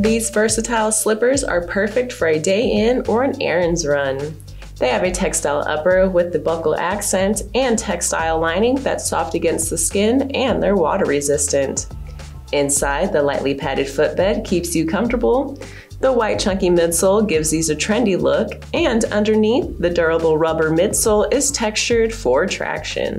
These versatile slippers are perfect for a day in or an errands run. They have a textile upper with the buckle accent and textile lining that's soft against the skin and they're water resistant. Inside, the lightly padded footbed keeps you comfortable. The white chunky midsole gives these a trendy look, and underneath, the durable rubber midsole is textured for traction.